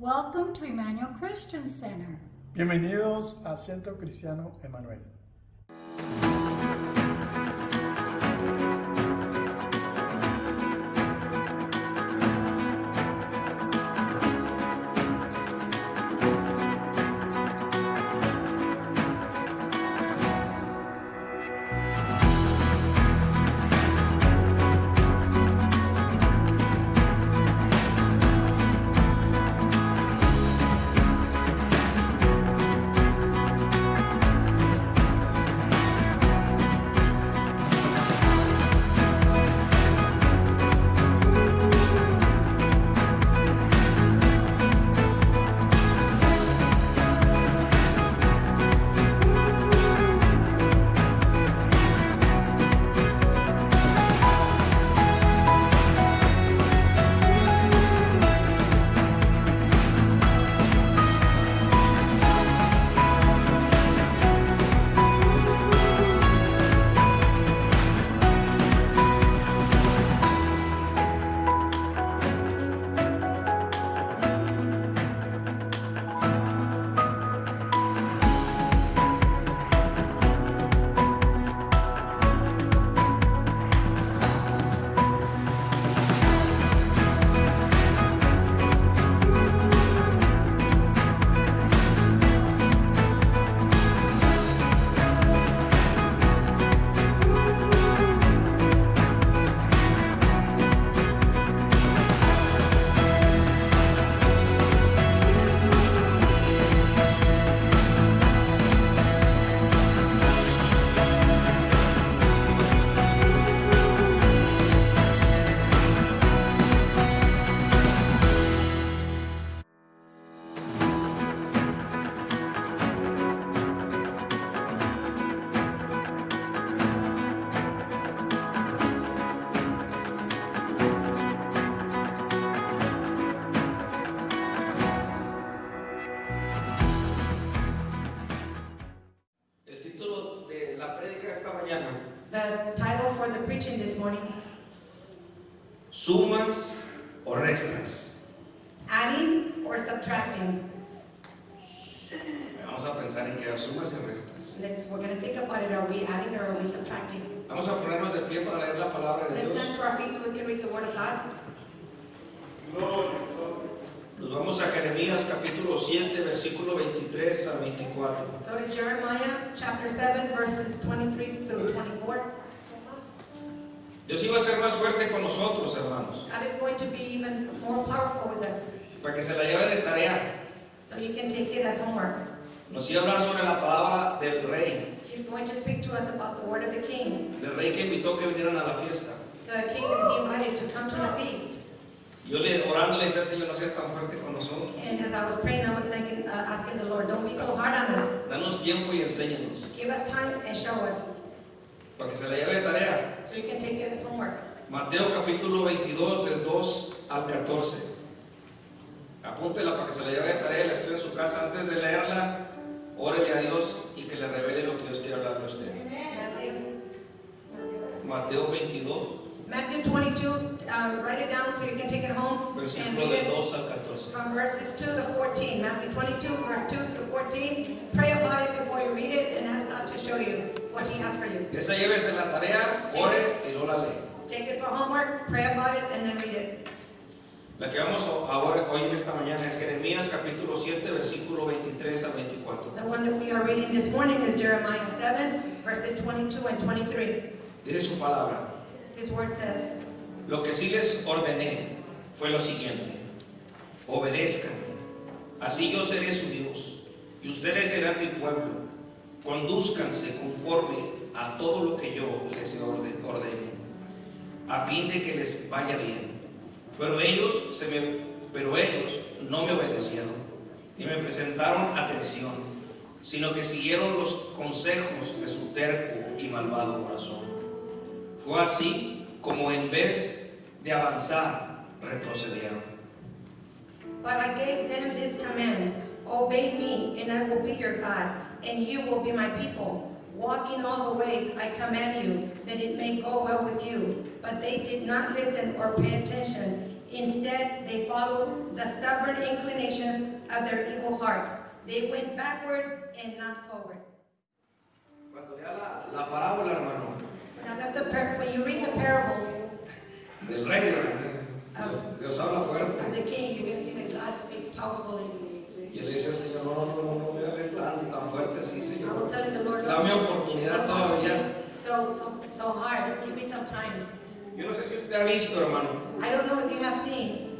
Welcome to Emmanuel Christian Center. Bienvenidos a Centro Cristiano Emanuel. Yo le, orando le decía, Señor, no seas tan fuerte con nosotros. And as I was praying, I was thinking, uh, asking the Lord, don't be so hard on us. Danos tiempo y enséñanos, Give us time and show us, para que se la lleve de tarea. so you can take it as homework. Mateo capítulo 22, del 2 al 14. Apúntela para que se la lleve de tarea, la estoy en su casa. Antes de leerla, órele a Dios y que le revele lo que Dios quiere hablar de usted. Mateo 22, Matthew 22, uh, write it down so you can take it home versículo it 2 al 14. from verses 2 to 14. Matthew 22, verse 2 through 14. Pray about it before you read it and ask God to show you what He has for you. Esa llévese la tarea, ore y no la lee. Take it for homework, pray about it, and then read it. La que vamos a ahora, hoy en esta mañana es Jeremías capítulo 7, versículo 23 al 24. The one that we are reading this morning is Jeremiah 7, verses 22 and 23. Dice su palabra. Lo que sí les ordené fue lo siguiente, obedézcanme, así yo seré su Dios, y ustedes serán mi pueblo, conduzcanse conforme a todo lo que yo les orde- ordene, a fin de que les vaya bien. Pero ellos, se me, pero ellos no me obedecieron, ni me presentaron atención, sino que siguieron los consejos de su terco y malvado corazón. Fue así como en vez de avanzar, retrocedieron. But I gave them this command, obey me, and I will be your God, and you will be my people. Walk in all the ways I command you, that it may go well with you. But they did not listen or pay attention. Instead, they followed the stubborn inclinations of their evil hearts. They went backward and not forward. Cuando lea la, la parábola, hermano, when you read the parable del rey, Dios, Dios habla fuerte. the king, you're going to see that God speaks powerfully. Y le dice al Señor, no, no, no, no hables tan, tan fuerte así, I Señor. was telling the Lord, Dame oportunidad todavía. so, so, so hard. Give me some time. Yo no sé si usted ha visto, hermano, I don't know if you have seen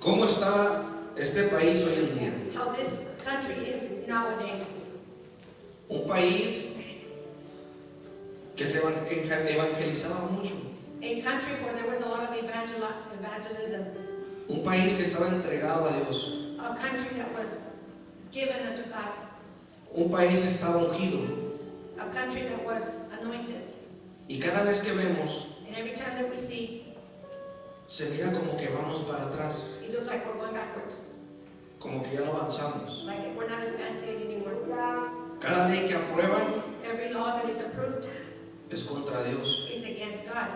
cómo está este país hoy en día. how this country is nowadays. Un país que se evan- evangelizaba mucho. A country where there was a lot of evangel- evangelism. Un país que estaba entregado a Dios. A country that was given unto God. Un país estaba ungido. A country that was anointed. Y cada vez que vemos, And every time that we see, se mira como que vamos para atrás, it looks like we're going backwards. como que ya no avanzamos. Like we're not advancing anymore. Cada ley que aprueban Every law that is approved es contra Dios. is against God.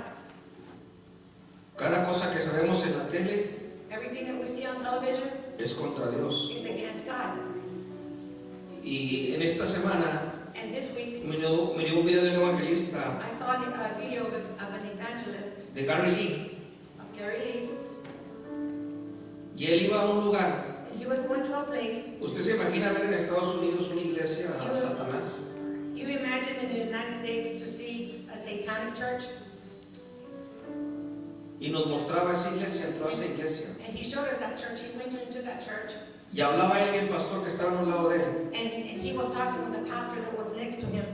Cada cosa que sabemos en la tele Everything that we see on television es contra Dios. is against God. Y en esta semana And this week, miré, miré un video de un evangelista I saw a video of, an evangelist, de Gary Lee of Gary Lee, y él iba a un lugar. and he was going to a place. ¿Usted se imagina ver en Estados Unidos una iglesia a Satanás? You imagine in the United States to see a satanic church, Y nos mostraba esa iglesia, entró a esa iglesia. and he showed us that church. He went into that church, Y hablaba él y el pastor que estaba a un lado de él. and, and he was talking with the pastor that was next to him.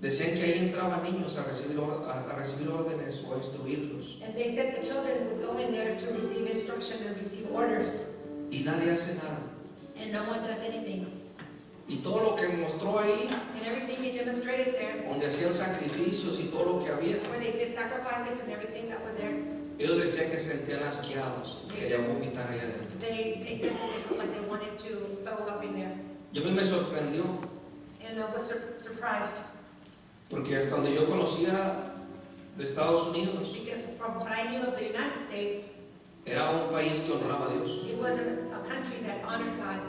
Decían que ahí entraban niños a recibir, a, a recibir órdenes o a instruirlos. And they said the children would go in there to receive instruction and receive orders, Y nadie hace nada. and no one does anything. Y todo lo que mostró ahí, And everything he demonstrated there, donde hacían sacrificios y todo lo que había, was ellos decían que se sentían asqueados, que querían vomitar ahí adentro. they, they said that they like they wanted to throw up in there. Y a mí me sorprendió, And I was sur- surprised, porque hasta donde yo conocía de Estados Unidos, because from what I knew of the United States, era un país que honraba a Dios. it wasn't a country that honored God.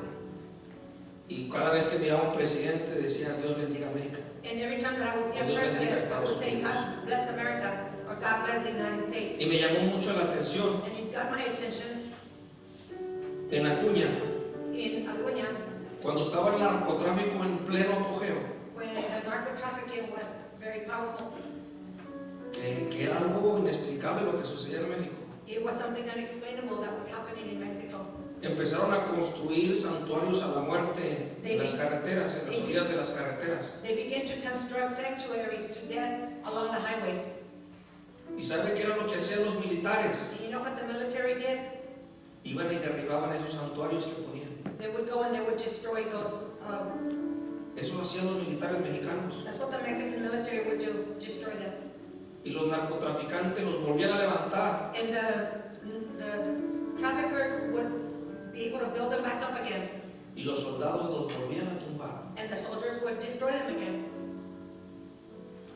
Y cada vez que miraba a un presidente decía, Dios bendiga América. And every time that I would see a Dios bendiga president, I Estados would say, Unidos. God bless America, or God bless the United States. Y me llamó mucho la atención And it got my attention en Acuña, in Acuña, cuando estaba el narcotráfico en pleno apogeo, when the was very powerful. que, que era algo inexplicable lo que sucedía en México. It was something unexplainable that was happening in Mexico. Empezaron a construir santuarios a la muerte en las carreteras, en las orillas de las carreteras. They began to construct sanctuaries to death along the highways. ¿Y sabe qué era lo que hacían los militares? You know what the military did? Iban y derribaban esos santuarios que ponían. They would go and they would destroy those. Um, Eso hacían los militares mexicanos. that's what the Mexican military would do, destroy them. Y los narcotraficantes los volvían a levantar. And the, the traffickers would be able to build them back up again. Y los soldados los volvían a tumbar. And the soldiers would destroy them again.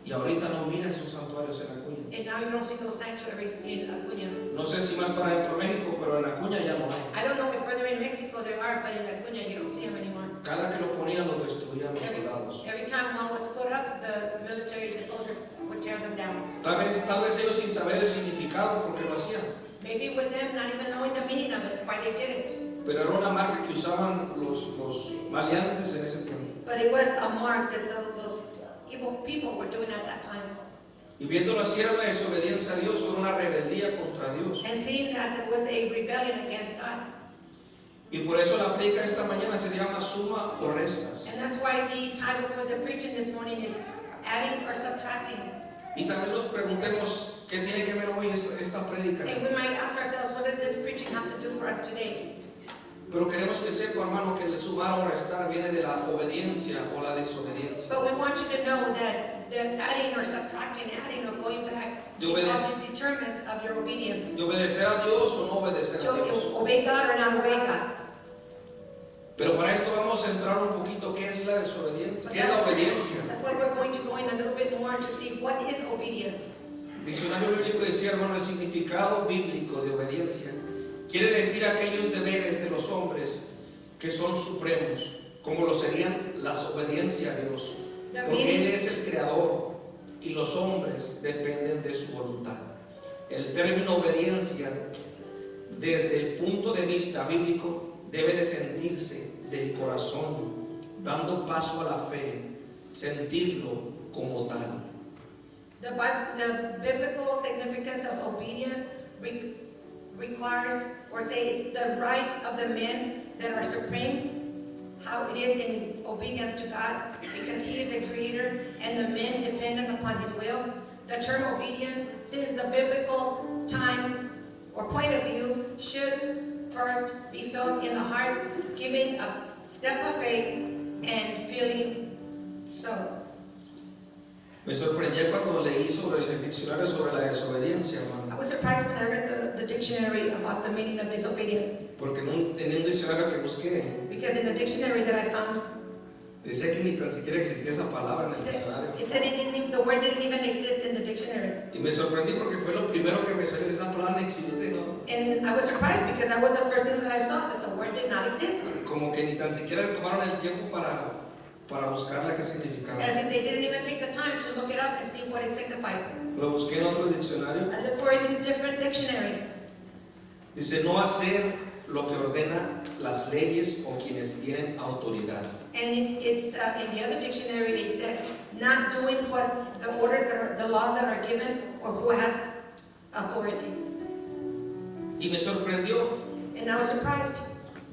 Y ahorita no mira esos santuarios en Acuña. And now you don't see those sanctuaries in Acuña. No sé si más para dentro de México, pero en Acuña ya no hay. I don't know if further in Mexico there are, but in Acuña you don't see them anymore. Cada que lo ponían los destruían los Every, soldados. every time one was put up, the military, the soldiers would tear them down. Tal vez, tal vez ellos sin saber el significado porque lo hacían. Maybe with them not even knowing the meaning of it, why they did it. Pero era una marca que usaban los, los maleantes en ese tiempo. But it was a mark that tho- those evil people were doing at that time. Y viéndolo así era una desobediencia a Dios, una rebeldía contra Dios. And seeing that there was a rebellion against God. Y por eso la predica esta mañana se llama Suma o Restas. And that's why the title for the preaching this morning is adding or subtracting. Y también nos preguntemos qué tiene que ver hoy esta, esta prédica. And we might ask ourselves, what does this preaching have to do for us today? Pero queremos que sepa, hermano, que el sumar o restar viene de la obediencia o la desobediencia. But we want you to know that the adding or subtracting, adding or going back, De it determines of your obedience. De obedecer a Dios o no obedecer a Dios. obey God or not obey God. Pero para esto vamos a entrar un poquito qué es la desobediencia, qué es la obediencia. That's why we're going to go in a little bit more to see what is obedience. Diccionario bíblico decía, hermano, el significado bíblico de obediencia quiere decir aquellos deberes de los hombres que son supremos, como lo serían las obediencias a Dios, porque Él es el creador y los hombres dependen de su voluntad. El término obediencia, desde el punto de vista bíblico, debe de sentirse del corazón, dando paso a la fe, sentirlo como tal. The, the biblical significance of obedience re- requires, or say it's the rights of the men that are supreme, how it is in obedience to God, because He is the creator and the men dependent upon His will. The term obedience, since the biblical time or point of view, should first be felt in the heart, giving a step of faith and feeling so. Me cuando leí sobre el diccionario sobre la desobediencia, I was surprised when I read the, the dictionary about the meaning of disobedience, porque en un, en un diccionario que busqué because in the dictionary that I found, decía que ni tan siquiera existía esa palabra en el diccionario. it said it didn't, the word didn't even exist in the dictionary. Y me sorprendí porque fue lo primero que me salió, esa palabra no existe, ¿no? And I was surprised because that was the first thing that I saw, that the word did not exist. Como que ni tan siquiera tomaron el tiempo para, para buscarla qué significaba. As if they didn't even take the time to look it up and see what it signified. Lo busqué en otro diccionario. I looked for it in a different dictionary. Dice, no hacer lo que ordena las leyes o quienes tienen autoridad. And it, it's, uh, in the other dictionary, it says, not doing what the orders are, the laws that are given, or who has authority. Y me sorprendió, And I was surprised,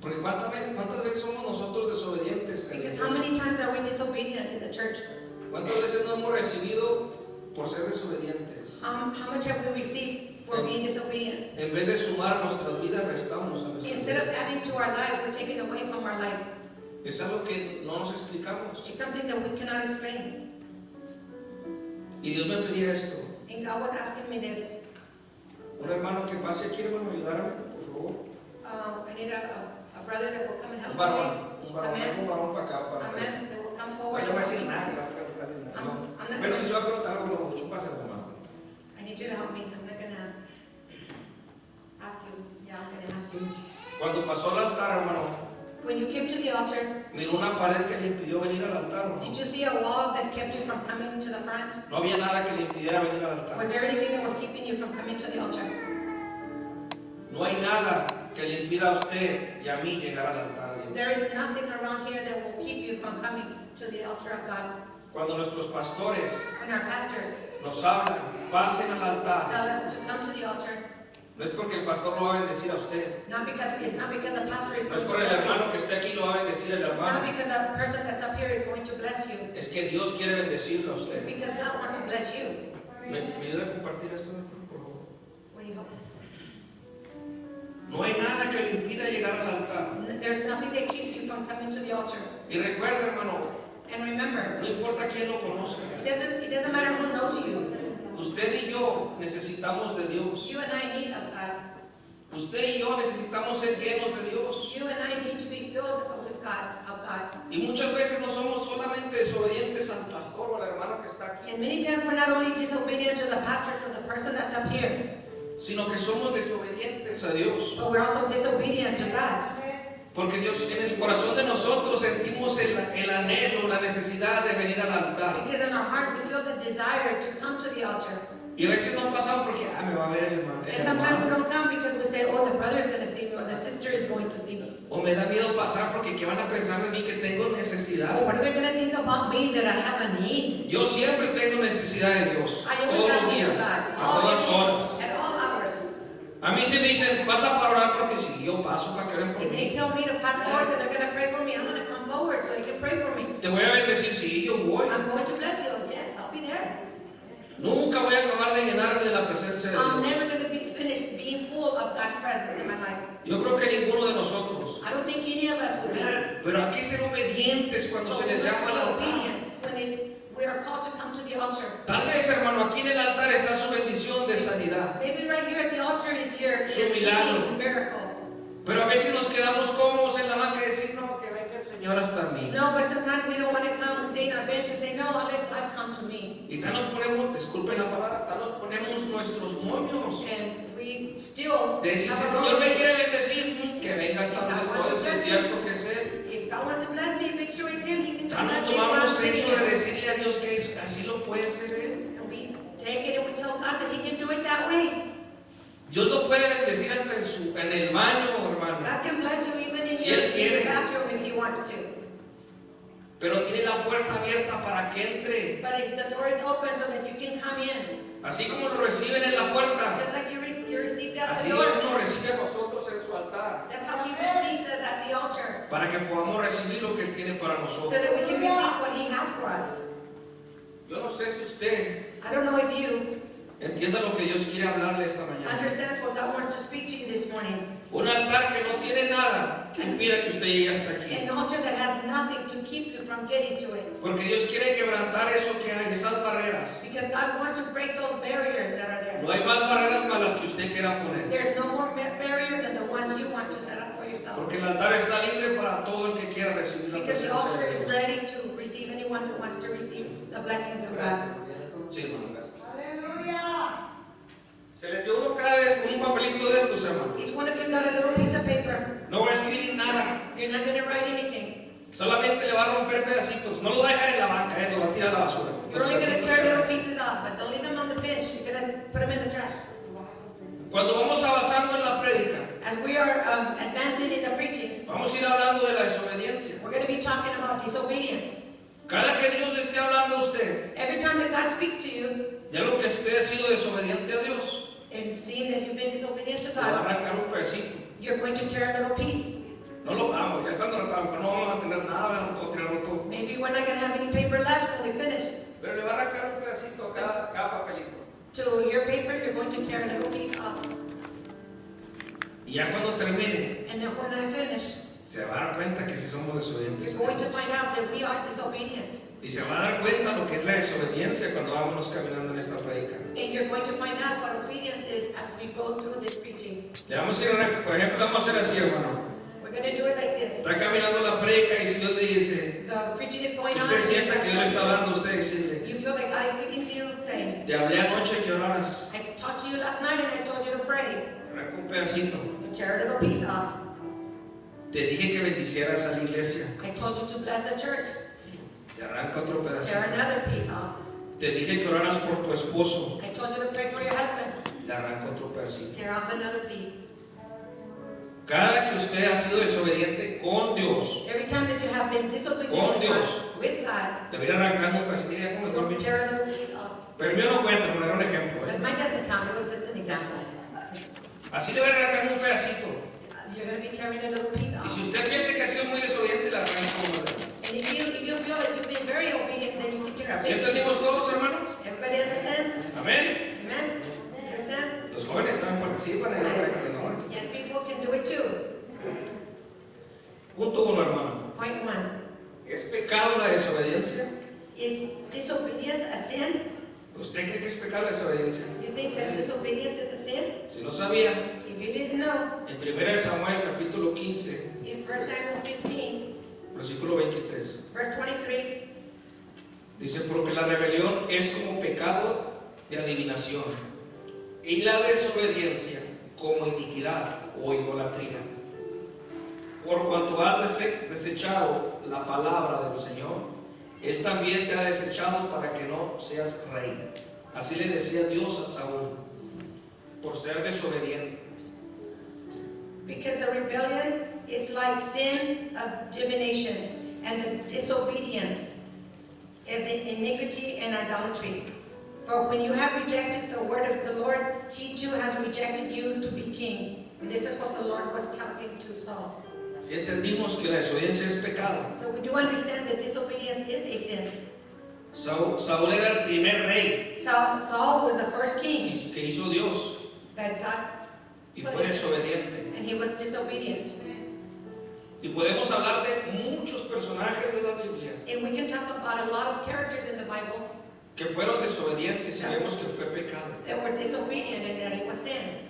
porque ¿cuántas veces, cuántas veces somos nosotros desobedientes because how many times are we disobedient in the church? ¿Cuántas veces no hemos recibido por ser desobedientes? Um, how much have we received for being disobedient? En vez de sumar nuestras vidas, restamos a nuestras Instead of adding to our life, we're taking away from our life. Es algo que no nos explicamos. It's something that we cannot explain. Y Dios me pedía esto. And God was asking me this. Un hermano que pase aquí, hermano, ayudarme, por favor. Uh, I need a, a, a brother that will come and help Un me, un varón, un varón para acá, para acá. Amen. That will come forward. No me hace nada, no si yo preguntar algo, lo mucho pasa, hermano. I need you to help me. I'm not gonna ask you. Yeah, I'm gonna ask you. Cuando pasó al altar, hermano, When you came to the altar, miró una pared que le impidió venir al altar. hermano. did you see a wall that kept you from coming to the front? No había nada que le impidiera venir al Was there anything that was keeping you from coming to the altar? No hay nada que le impida a usted y a mí llegar al altar. de Dios. There is nothing around here that will keep you from coming to the altar of God. Cuando nuestros pastores When our pastors nos hablan, pasen al altar. tell us to come to the altar, No es porque el pastor lo va a bendecir a usted. not because, it's not because the pastor is No es going to por el bless you. hermano que esté aquí lo va a bendecir el It's not hermano. because the person that's up here is going to bless you. Es que Dios quiere bendecirlo a It's usted. because God wants to bless you. ¿Me, me ayuda a compartir esto, por favor? You help? No hay nada que le impida llegar al altar. There's nothing that keeps you from coming to the altar. Y recuerda, hermano, And remember, no importa quién lo conozca. it doesn't, it doesn't matter who knows you. Usted y yo necesitamos de Dios. You and I need of God. Usted y yo necesitamos ser llenos de Dios. You and I need to be filled with God, of God. Y muchas veces no somos solamente desobedientes al pastor o al hermano que está aquí, And many times we're not only disobedient to the pastors or the person that's up here, sino que somos desobedientes a Dios. but we're also disobedient to God. Porque Dios, en el corazón de nosotros sentimos el, el anhelo, la necesidad de venir al altar. Because in our heart we feel the desire to come to the altar. Y a veces no pasamos porque, ah, me va a ver el hermano. And sometimes we don't come because we say, oh, the brother is going to see me or the sister is going to see me. O me da miedo pasar porque ¿qué van a pensar de mí que tengo Oh, necesidad? what are they going to think about me that I have a need? Yo siempre tengo necesidad de Dios, I always todos have los need días, God. a todas horas. All, at all hours. A mí se me dicen, pasa para orar por ti. Sí, yo paso para que oren por If they mí. tell me to pass forward that they're going to pray for me, I'm going to come forward so they can pray for me. Te voy a bendecir, sí, yo voy. I'm going to bless you. Yes, I'll be there. Nunca voy a acabar de llenarme de la presencia de I'm Dios. never going to be finished being full of God's presence in my life. Yo creo que ninguno de nosotros. I don't think any of us would be. Pero hay que ser obedientes cuando But se les llama al altar. obedient milagro. Pero a veces nos quedamos cómodos en la banca y decir, no, que venga el Señor hasta mí. No, but sometimes we don't want to come and stay in our bench and say, no, I'll let God come to me. Y tal nos ponemos, disculpen la palabra, hasta nos ponemos nuestros moños. And we still de decir, si el Señor me quiere bendecir, mm, que venga hasta mí, pues, es cierto que es Él. If God wants to bless me, make sure it's Him, He can bless nos tomamos eso de decirle a Dios que así lo puede hacer Él. And we take it and we tell God that He can do it that way. Dios lo puede bendecir hasta en, su, en el baño, hermano. God can bless you even in Si your, Él quiere. bathroom if He wants to. Pero tiene la puerta abierta para que entre. But if the door is open so that you can come in, Así como lo reciben en la puerta, just like you, re- you received at así the Dios nos recibe a nosotros en su altar. that's how He receives us at the altar. Para que podamos recibir lo que Él tiene para So nosotros. that we can receive what He has for us. Yo no sé si usted I don't know if you entienda lo que Dios quiere hablarle esta mañana. understand what God wants to speak to you this morning. Un altar que no tiene nada que impida que usted llegue hasta aquí. An altar that has nothing to keep you from getting to it. Porque Dios quiere quebrantar eso que hay, esas barreras. Because God wants to break those barriers that are there. No hay más barreras más las que usted quiera poner. There's no more ba- barriers than the ones you want to set up for yourself. Porque el altar está libre para todo el que quiera recibir la Because the altar is ready to receive anyone who wants to receive the blessings of God. Sí, hermano, gracias. Se les dio uno cada vez con un papelito de estos, hermano. Each one of you got a little piece of paper. No va a escribir nada. You're not going to write anything. Solamente le va a romper pedacitos. No lo va a dejar en la banca, eh, lo va a tirar a la basura. You're only going to tear little pieces off, but don't leave them on the bench. You're going to put them in the trash. Cuando vamos avanzando en la prédica, As we are um, advancing in the preaching, vamos a ir hablando de la desobediencia. we're going to be talking about disobedience. Cada que Dios le esté hablando a usted Every time that God speaks to you de algo que usted ha sido desobediente a Dios, and seeing that you've been disobedient to le va a God, arrancar un pedacito. you're going to tear a little piece. No lo vamos, ya cuando a no vamos a tener nada, no podemos tirarlo todo. Maybe we're not going to have any paper left when we finish. Pero le va a arrancar un pedacito a cada, cada papelito. To your paper, you're going to tear a little piece off. Y ya cuando termine, And then when I finish, se va a dar cuenta que si somos desobedientes. you're going to find out that we are disobedient. Y se va a dar cuenta lo que es la desobediencia cuando vámonos caminando en esta predica. And you're going to find out what obedience is as we go through this preaching. Le vamos a ir, a- por ejemplo, vamos a hacer así, hermano. We're going to do it like this. Está caminando la predica y si Dios le dice, The preaching is going que on. usted sienta que Dios le está hablando a usted, decirle, You feel that God is speaking to you, say, te hablé anoche que oraras, I talked to you last night and I told you to pray. arranca un pedacito. You tear a little piece off. Te dije que bendicieras a la iglesia, I told you to bless the church. Te arranca otro pedacito. Tear another piece off. Te dije que oraras por tu esposo, I told you to pray for your husband. le arranca otro pedacito. Tear off another piece. Cada que usted ha sido desobediente con Dios, Every time that you have been disobedient Con with Dios. God, with God, le voy a ir arrancando un pedacito. Mira cómo you'll mejor tear a little piece off. Pero mío no cuenta, me era un ejemplo. But ¿eh? mine doesn't count, it was just an example. Así le voy a ir arrancando un pedacito. You're going to be tearing a little piece Y off. si usted piensa que ha sido muy desobediente, le arranca uno de And if you, if you feel that you've been very obedient, then you can tear a ¿Sí entendimos todos, hermanos? Everybody understands? Amén. Amen? Understand? Los jóvenes. Young people can do it too. Punto uno, hermano. Point one. ¿Es pecado la desobediencia? Is disobedience a sin? ¿Usted cree que es pecado la desobediencia? You think that disobedience is a sin? Si no sabía, If you didn't know, en 1 Samuel capítulo 15, in 1 Samuel 15, versículo 23, verse 23, dice, porque la rebelión es como pecado de adivinación y la desobediencia como iniquidad o idolatría. Por cuanto has dese- desechado la palabra del Señor, Él también te ha desechado para que no seas rey. Así le decía Dios a Saúl, por ser desobediente. Because the rebellion is like sin of divination, and the disobedience is iniquity and idolatry. For when you have rejected the word of the Lord, he too has rejected you to be king. And this is what the Lord was talking to Saul. Si entendimos que la desobediencia es pecado, So we do understand that disobedience is a sin. Saúl, Saúl era el primer rey Saul, Saul was the first king que hizo Dios that God, y fue desobediente. and he was disobedient. Y podemos hablar de muchos personajes de la Biblia And we can talk about a lot of characters in the Bible que fueron desobedientes y vemos que fue pecado. that were disobedient and that it was sin.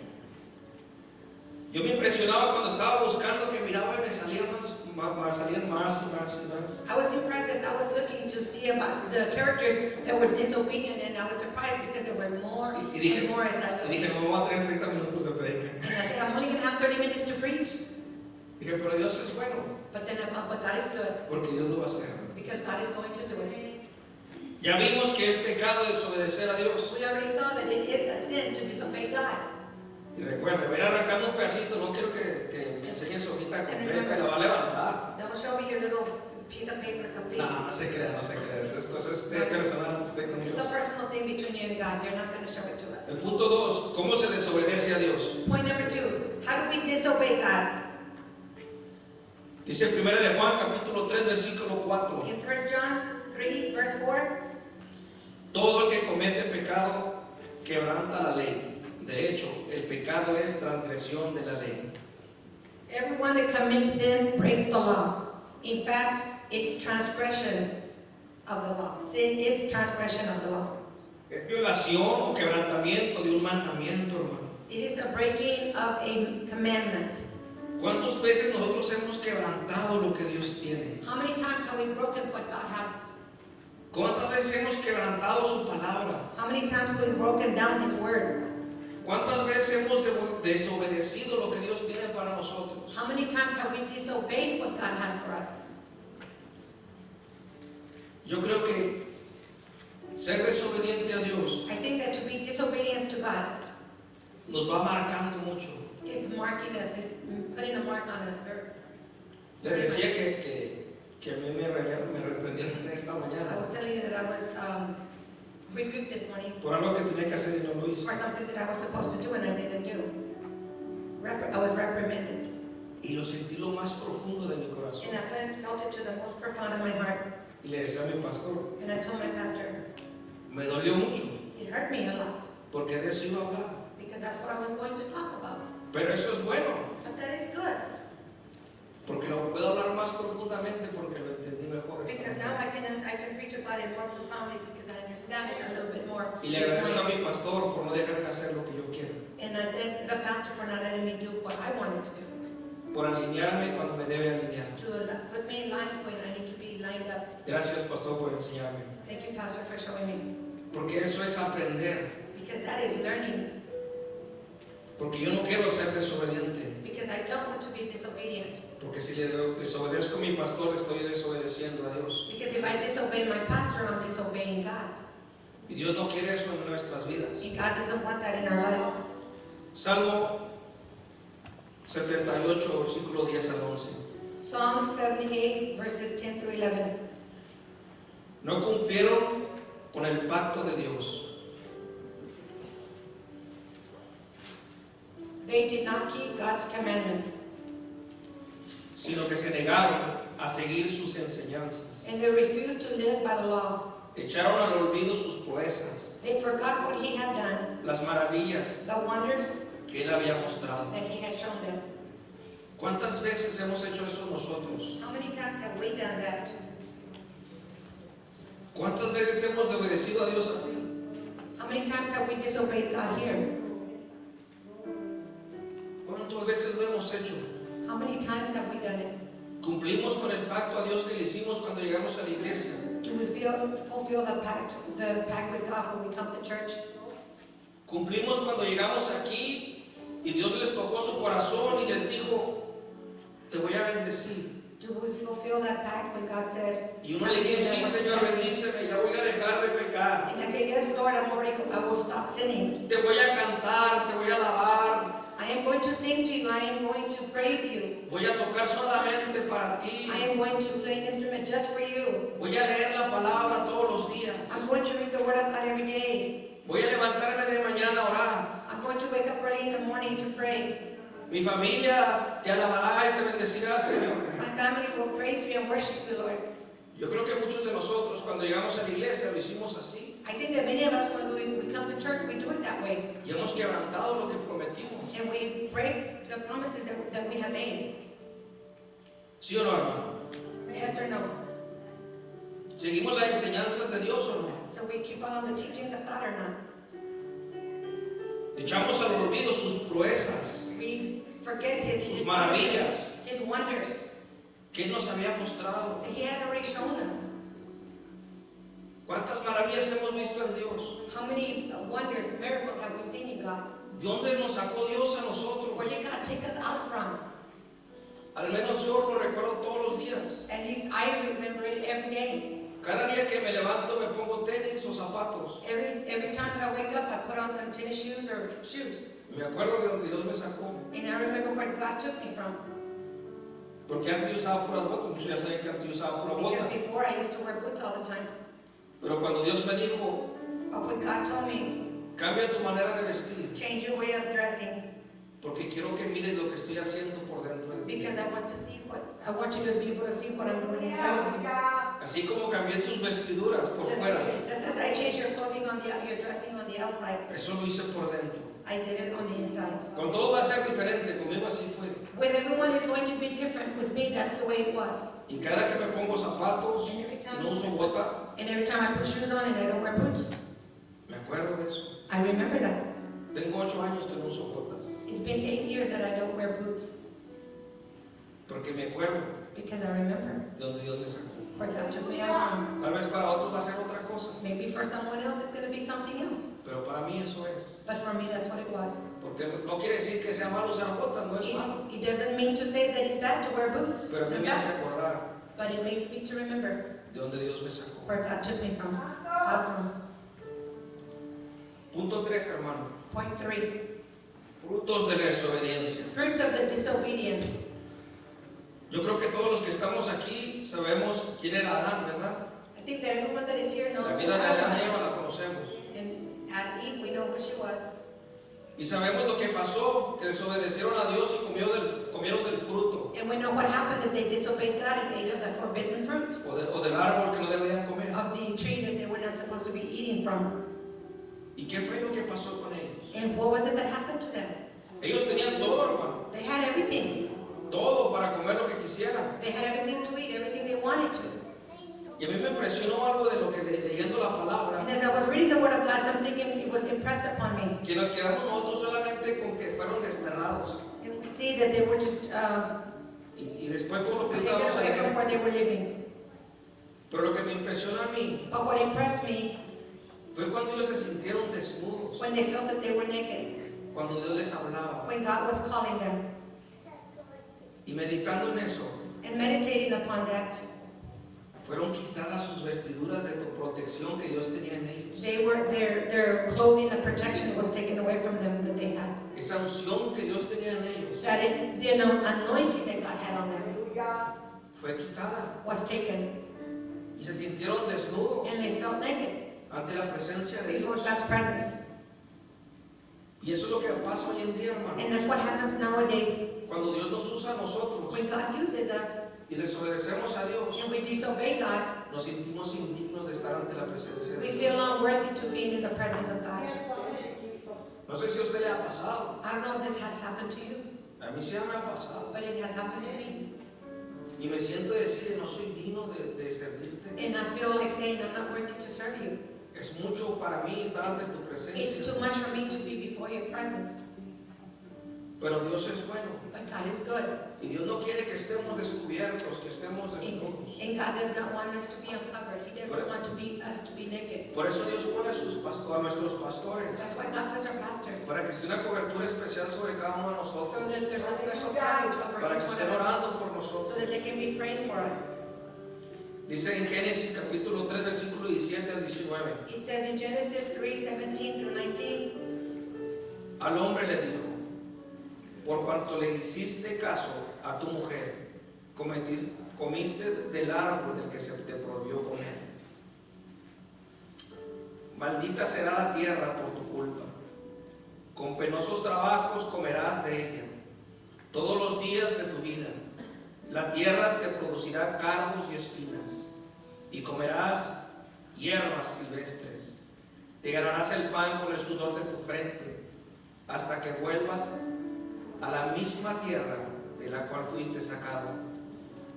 Yo me impresionaba cuando estaba buscando que miraba y me salía más, más, más- salían más y más y más. I was impressed as I was looking to see about the characters that were disobedient, and I was surprised because there was more Y, y dije, and more as I y dije, looked. no voy a tener 30 minutos. And I said, I'm only going to have 30 minutes to preach. Dije, pero Dios es bueno, But then I thought, but God is good, porque Dios lo va a hacer. because God is going to do it. Ya vimos que es pecado desobedecer a Dios. We already saw that it is a sin to disobey God. Y recuerda, ven arrancando un pedacito, no quiero que, que me enseñes su hojita completa la va a levantar. Don't show me your little piece of paper complete. No, no se crea, no se crea, esas cosas de personal, usted con It's Dios. a personal thing between you and God. You're not going to show it to. El punto dos, ¿cómo se desobedece a Dios? Point number two, how do we disobey God? Dice 1 de Juan capítulo 3 versículo 4. In 1 John 3, verse 4, Todo el que comete pecado quebranta la ley. De hecho, el pecado es transgresión de la ley. everyone that commits sin breaks the law. In fact, it's transgression of the law. Sin is transgression of the law. Es violación o quebrantamiento de un mandamiento, hermano. It is a breaking of a commandment. ¿Cuántas veces nosotros hemos quebrantado lo que Dios tiene? How many times have we broken what God has? ¿Cuántas veces hemos quebrantado su palabra? How many times have we broken down His word? ¿Cuántas veces hemos de- desobedecido lo que Dios tiene para nosotros? How many times have we disobeyed what God has for us? Yo creo que ser desobediente a Dios I think that to be disobedient to God nos va marcando mucho. is marking us, is putting a mark on us. very- Les decía que, que, que a mí me, me reprendieron esta I mañana was telling you that I was um, rebuked this morning por algo que tenía que hacer y no lo hice. for something that I was supposed to do and I didn't do. Rep- I was reprimanded. Y lo sentí lo más profundo de mi corazón. And I felt, felt it to the most profound of my heart. Y le decía a mi pastor, And I told my pastor, me dolió mucho, it hurt me a lot porque de eso iba a hablar. because that's what I was going to talk about. Pero eso es bueno, But that is good porque lo puedo hablar más profundamente porque lo entendí mejor. because now. I can, I can preach about it more profoundly because I understand it a little bit more. Y le agradezco a mi pastor por no dejarme hacer lo que yo quiero, And I thank the pastor for not letting me do what I wanted to do, por alinearme cuando me debe alinear. to al- put me in line when I need to be lined up. Gracias, pastor, por enseñarme. Thank you, pastor, for showing me. Porque eso es aprender. Because that is learning. Porque yo no quiero ser desobediente. Because I don't want to be disobedient. Porque si le desobedezco a mi pastor, estoy desobedeciendo a Dios. Because if I disobey my pastor, I'm disobeying God. Y Dios no quiere eso en nuestras vidas. And God doesn't want that in our lives. Salmo 78, versículo 10 al 11. Psalm 78, verses 10 through 11. No cumplieron con el pacto de Dios. They did not keep God's commandments, sino que se negaron a seguir sus enseñanzas. and they refused to live by the law. Echaron al olvido sus proezas, They forgot what He had done, las maravillas the wonders que Él había mostrado. that He had shown them. ¿Cuántas veces hemos hecho eso nosotros? How many times have we done that? ¿Cuántas veces hemos obedecido a Dios así? How many times have we disobeyed God here? ¿Cuántas veces lo hemos hecho? How many times have we done it? Cumplimos con el pacto a Dios que le hicimos cuando llegamos a la iglesia. Do we feel, fulfill the pact, the pact with God when we come to church? Cumplimos cuando llegamos aquí y Dios les tocó su corazón y les dijo, te voy a bendecir. Do we fulfill that pact when God says, Y uno le dice, sí, Señor, bendíceme, ya voy a dejar de pecar. And I say, yes, Lord, I'm already, I will stop sinning. Te voy a cantar, te voy a alabar, I am going to sing to you, I am going to praise you. voy a tocar solamente para ti. I am going to play an instrument just for you. Voy a leer la palabra todos los días. Mi familia te alabará y te bendecirá, Señor. My family will praise you and worship you, Lord. Yo creo que muchos de nosotros cuando llegamos a la iglesia lo hicimos así. I think that many of us, when we, we come to church, we do it that way. Y hemos quebrantado lo que prometimos. And we break the promises that, that we have made. ¿Sí o no, hermano? Yes or no? ¿Seguimos las enseñanzas de Dios o no? So we keep on the teachings of God or not? Echamos al olvido sus proezas, We forget His, his, maravillas His wonders que nos había mostrado. He has already shown us. ¿Cuántas maravillas hemos visto en Dios? How many uh, wonders, miracles have we seen in God? ¿De dónde nos sacó Dios a nosotros? Where did God take us out from? Al menos least I remember it every day. Cada día que me levanto me pongo tenis o zapatos. Every, every time that I wake up, I put on some tennis shoes or shoes. Me acuerdo de donde Dios me sacó. And I remember where God took me from. Porque antes yo usaba puras botas, muchos ya saben que antes yo usaba pura bota. Because before I used to wear boots all the time. Pero cuando Dios me dijo, But when God told me, cambia tu manera de vestir, change your way of dressing, porque quiero que mires lo que estoy haciendo por dentro de ti. because I want to see what, I want you to be able to see what I'm doing inside of you. Así como cambié tus vestiduras por Just, fuera, just as I changed your clothing on the, your dressing on the outside, eso lo hice por dentro. I did it on the inside. Con todo va a ser diferente, conmigo así fue. With everyone it's going to be different. With me, that's the way it was. Y cada que me pongo zapatos And every y time, no uso bota, and every time I put shoes on and I don't wear boots, me acuerdo de eso. I remember that. Tengo ocho años que no uso botas, It's been eight years that I don't wear boots porque me acuerdo because I remember de donde Dios me sacó. where God took me out. Tal vez para otros va a ser otra cosa, Maybe for someone else it's going to be something else, pero para mí eso es. but for me that's what it was. Porque no quiere decir que sea malo usar botas, no es malo. It, it doesn't mean to say that it's bad to wear boots. Pero me hace acordar but it makes me to remember de donde Dios me sacó. where God took me from. Out from. Punto 3, hermano. Point three, Frutos de la desobediencia. fruits of the disobedience. Yo creo que todos los que estamos aquí sabemos quién era Adán, ¿verdad? I think that everyone that is here knows La vida de Adán y Eva la conocemos. And Eve, we know who she was. Y sabemos lo que pasó, que desobedecieron a Dios y comió del- comieron del fruto And we know what happened, that they disobeyed God and ate of the forbidden fruit o, de- o del árbol que no debían comer. of the tree that they were not supposed to be eating from. ¿Y qué fue lo que pasó con ellos? And what was it that happened to them? Ellos tenían todo, hermano. They had everything. Todo para comer lo que quisieran. They had everything to eat, everything they wanted to. Y a mí me impresionó algo de lo que le- leyendo la palabra, And as I was reading the Word of God, something in- it was impressed upon me. que nos quedamos nosotros solamente con que fueron desterrados. And we see that they were just uh, Y, y después todo lo que estábamos allá. Pero lo que me impresiona a mí But what impressed me, fue cuando ellos se sintieron desnudos, when they felt that they were naked, cuando Dios les hablaba. when God was calling them, Y meditando en eso, and meditating upon that, fueron quitadas sus vestiduras de protección que Dios tenía en ellos. they were, their, their clothing, the protection was taken away from them that they had. Esa unción que Dios tenía en ellos That it, the anointing that God had on them fue quitada. was taken, Y se sintieron desnudos and they felt naked ante la presencia de before Dios. God's presence. Y eso es lo que pasa hoy en día, hermano. And that's what happens nowadays Cuando Dios nos usa a nosotros when God uses us y desobedecemos a Dios, and we disobey God. nos sentimos indignos de estar ante la presencia de We Dios. feel unworthy to be in the presence of God. No sé si a usted le ha pasado. I don't know if this has happened to you, A mí sí me ha pasado. but it has happened to me. Y me siento decirle, no soy digno de, de servirte. And I feel like saying, I'm not worthy to serve you. Es mucho para mí estar ante tu It's presencia. too much for me to be before your presence. Pero Dios es bueno. But God is good. Y Dios no quiere que estemos descubiertos, que estemos desnudos. And God does not want us to be uncovered. He doesn't want to be us to be naked. Por eso Dios pone a, sus pasto- a nuestros pastores. That's why God puts our pastors. Para que esté una cobertura especial sobre cada uno de So nosotros. that there's a special coverage over Para que each estén orando por So nosotros. that they can be praying for us. Dice en Génesis capítulo 3, versículo 17 al 19. It says in Genesis 3, 17 through 19, Al hombre le dijo, por cuanto le hiciste caso a tu mujer, comiste del árbol del que se te prohibió comer. Maldita será la tierra por tu culpa. Con penosos trabajos comerás de ella todos los días de tu vida. La tierra te producirá cardos y espinas, y comerás hierbas silvestres. Te ganarás el pan con el sudor de tu frente, hasta que vuelvas a la misma tierra de la cual fuiste sacado,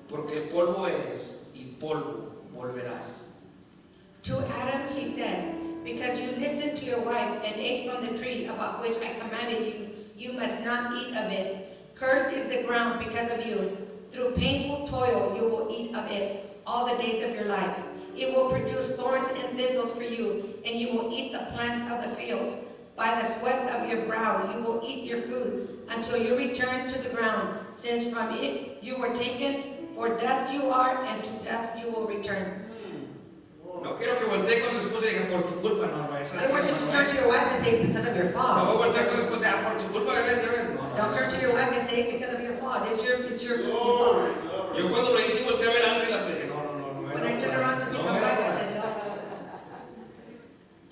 porque polvo eres y polvo volverás. To Adam he said, Because you listened to your wife and ate from the tree about which I commanded you, you must not eat of it. Cursed is the ground because of you. Through painful toil you will eat of it all the days of your life. It will produce thorns and thistles for you, and you will eat the plants of the fields. By the sweat of your brow you will eat your food until you return to the ground, since from it you were taken, For dust you are, and to dust you will return. No quiero que voltee con su esposa y diga, por tu culpa, no, no, es I así. don't want you to turn to your wife and say, because of your No fault. voltee con su esposa, ah, por tu culpa, ya ves, ya ves. No, no, Don't turn to your wife and say, because of your fault. It's your, it's your, your fault. Yo cuando lo hice volteé a ver a Ángela, le dije, no, no, no, no. When I turned around to ahí, see no my era wife,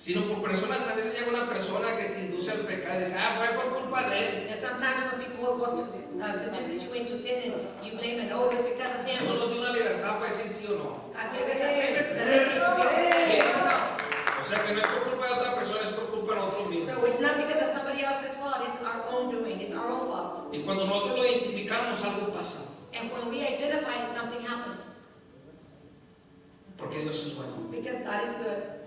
Sino por personas, a veces llega una persona que te induce al pecado y dice, ah, fue por culpa de él. And sometimes when people go to, uh, suggest you into sin and you blame and oh, it's because of him. nos dio una libertad para decir sí o no. No. O sea que no es por culpa de otra persona, es por culpa de nosotros mismos. So it's not because of somebody else's fault, it's our own doing, it's our own fault. Y cuando nosotros lo identificamos, algo pasa. And when we identify it, something happens. Porque Dios es bueno. Because God is good.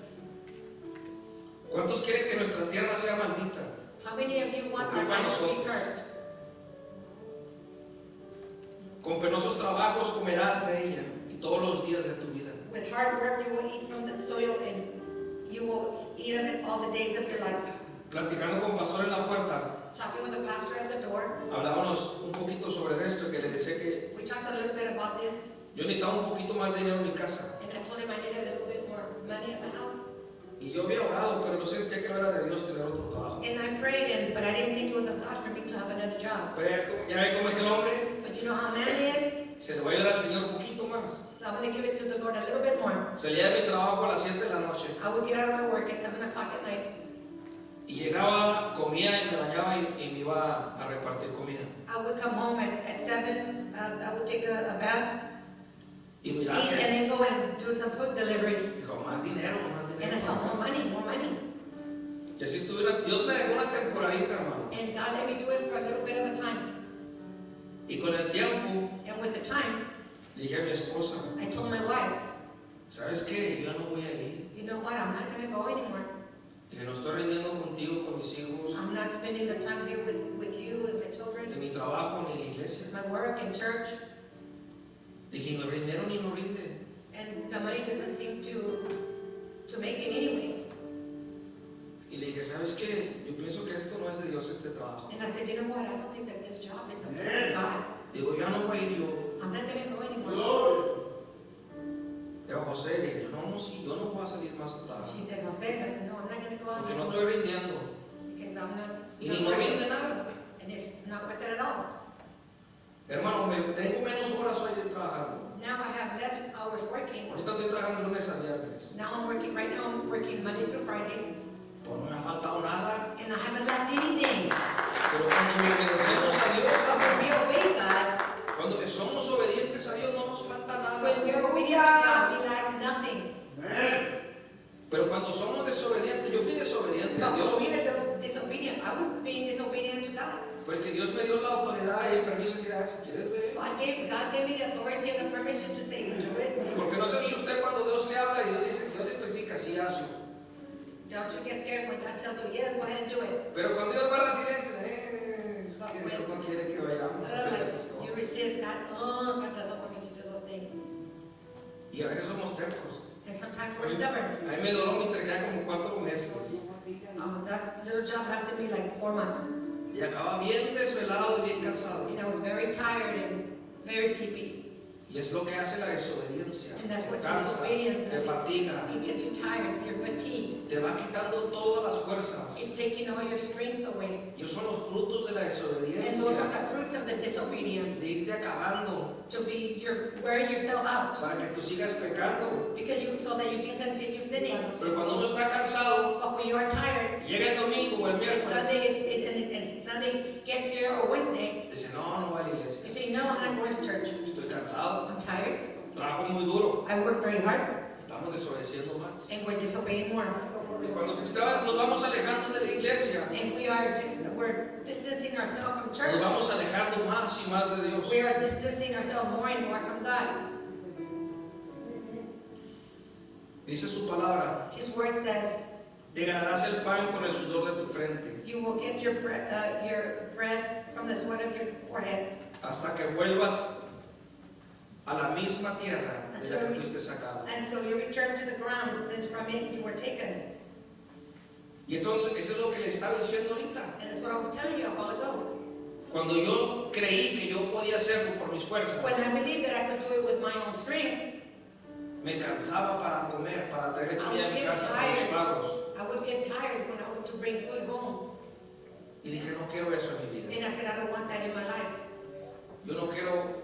¿Cuántos quieren que nuestra tierra sea maldita? How many of you want our land to be nosotros. cursed? Con penosos trabajos comerás de ella y todos los días de tu vida. With hard work, you will eat from the soil and you will eat of it all the days of your life. Platicando con pastor en la puerta, Talking with the pastor at the door, hablábamos un poquito sobre esto, que le decía que we talked a little bit about this, yo necesitaba un poquito más de dinero en mi casa. and I told him I needed a little bit more money at my house. Y yo había orado, pero no sentía que no era de Dios tener otro trabajo. And I prayed, and but I didn't think it was of God for me to have another job. Pero ya, es como- ya ve cómo es el hombre, But you know how man is, se le va a ayudar al Señor un poquito más. so I'm going to give it to the Lord a little bit more. Salía de mi trabajo a las 7 de la noche I would get out of my work at 7 o'clock at night. y llegaba, comía y me bañaba y, y me iba a repartir comida. I would come home at, at 7, uh, I would take a, a bath, Y eat, and then go and do some food deliveries. dinero, más dinero. And I saw más". more money, more money. Y así estuve, una- Dios me dejó una temporadita, hermano. And God let me do it for a little bit of a time. Y con el tiempo And with the time, dije a mi esposa, I told my wife, ¿sabes qué? Yo ya no voy a ir. you know what, I'm not going to go anymore. Dije, no estoy rindiendo contigo, con mis hijos, I'm not spending the time here with, with you and my children, en mi trabajo, ni en la iglesia. my work and church, Dije, no rindieron ni no rinde. and the money doesn't seem to, to make it anyway. Y le dije, ¿sabes qué? Yo pienso que esto no es de Dios, este trabajo. And I said, you know what, I don't think that this job is of God. Digo, ya no voy a ir yo. I'm not going to go anymore. Digo, José, le dije, no, no, sí, yo no voy a salir más a trabajar. She said, Jose, I said, no, I'm not going to go Porque no anymore. estoy rindiendo. Because I'm not, Y ni no nada. And it's not worth it at all. Hermano, me, tengo menos horas hoy trabajando. Now I have less hours working. Ahorita estoy trabajando lunes a viernes. Now I'm working, right now I'm working Monday through Friday, Pues no me ha faltado nada. and I haven't left anything. Pero cuando le obedecemos a Dios, But when we obey God, cuando le somos obedientes a Dios, no nos falta nada. when we are obedient to God, we lack nothing. Pero cuando somos desobedientes, yo fui desobediente a But when Dios. we are those disobedient, I was being disobedient to God. Porque Dios me dio la autoridad y el permiso de decir, ah, si quieres ver. God gave, God gave me the authority and the permission to say, do it. Porque no sé si usted cuando Dios le habla y Dios dice, Dios le especifica, sí, hazlo. Don't you get scared when God tells you, yes, go ahead and do it. Pero cuando Dios guarda silencio, eh, es que Dios no quiere que vayamos a hacer esas Uh, you cosas. resist God, oh, God doesn't want me to do those things. Y a veces somos tercos. And sometimes we're stubborn. A mí me duró mi como cuatro meses. Um, that little job lasted me like four months. Y acababa bien desvelado y bien cansado. And I was very tired and very sleepy. Y es lo que hace la desobediencia. And that's what cansa, disobedience te fatiga, It gets you tired, you're fatigued. te va quitando todas las fuerzas. It's taking all your strength away. Y son los frutos de la And those are desobediencia. the fruits of the disobedience. De irte acabando To be, you're wearing yourself out. para que tú sigas pecando. Because you, so that you can continue sinning. Pero cuando uno está cansado, But when you are tired, llega el domingo o el miércoles, Sunday, it's, it, and, and Sunday gets here or Wednesday, dice, no, no voy a la you say, no, I'm not going to church. Estoy cansado, I'm tired. trabajo muy duro. I work very hard. Estamos desobedeciendo más. And we're disobeying more. Y cuando está- nos vamos alejando de la iglesia, And we are just, we're distancing ourselves from nos church. vamos alejando más y más de Dios. We are distancing ourselves more and more from God. Dice su palabra, His word says, te ganarás el pan con el sudor de tu frente, you will get your bread, uh, your bread from the sweat of your forehead hasta que vuelvas a la misma tierra de la que fuiste sacado. until you return to the ground since from it you were taken. Y eso, eso es lo que le estaba diciendo ahorita. And that's what I was telling you a while ago. Cuando yo creí que yo podía hacerlo por mis fuerzas, when I believed that I could do it with my own strength, me cansaba para comer, para traer comida a mi casa para los pagos. I would get tired when I went to bring food home. Y dije, no quiero eso en mi vida. And I said, I don't want that in my life. Yo no quiero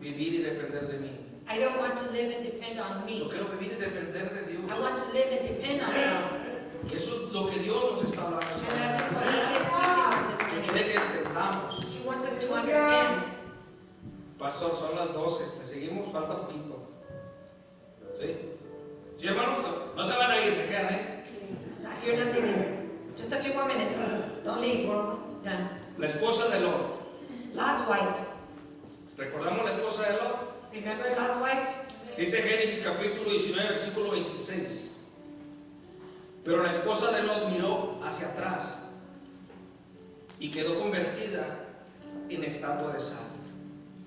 vivir y depender de mí. I don't want to live and depend on Yo me. quiero vivir y depender de Dios. I want to live and depend on God. Y eso es lo que Dios nos está hablando. And that's just what God is teaching us Que quiere que entendamos. He wants us to understand. Pastor, son las 12. Le seguimos, falta poquito. ¿Sí? ¿Sí, hermanos?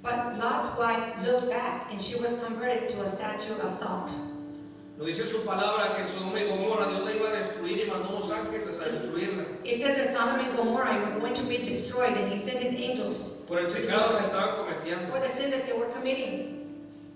But Lot's wife looked back and she was converted to a statue of salt. Lo dice su palabra que Sodoma y Gomorra Dios la iba a destruir y mandó unos ángeles a destruirla It says that Sodom and Gomorrah was going to be destroyed and he sent his angels por el pecado que estaban cometiendo. for the sin that they were committing.